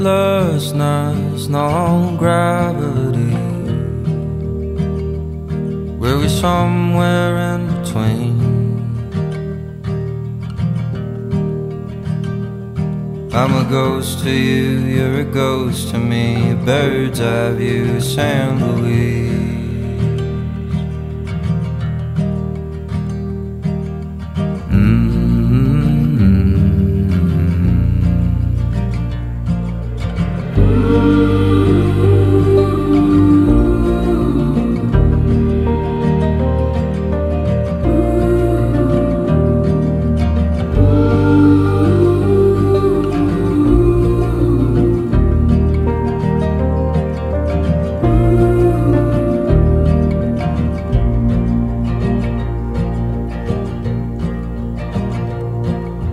weightlessness, non-gravity We're we somewhere in between. I'm a ghost to you, you're a ghost to me. A bird's eye view, San Luis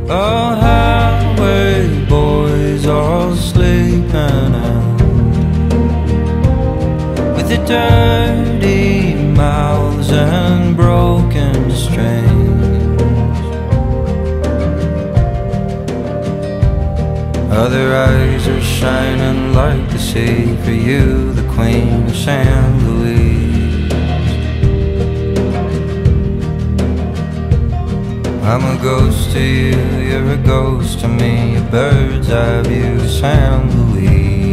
Oh, highway boys all sleeping out with the dirty mouths and broken strings. Other eyes are shining like the sea for you, the queen of San Luis. I'm a ghost to you, you're a to me, a bird's eye view, San Luis.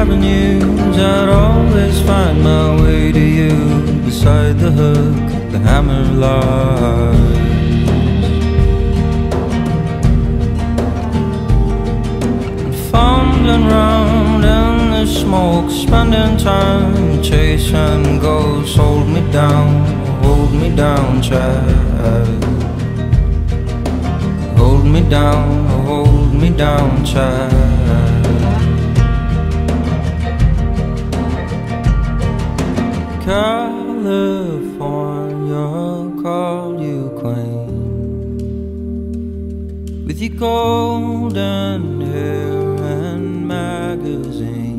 Avenues, I'd always find my way to you beside the hook, the hammer lies. Found and fumbling round in the smoke, spending time chasing ghosts. Hold me down, hold me down, child. Hold me down, hold me down, child. California called you queen with your golden hair and magazine.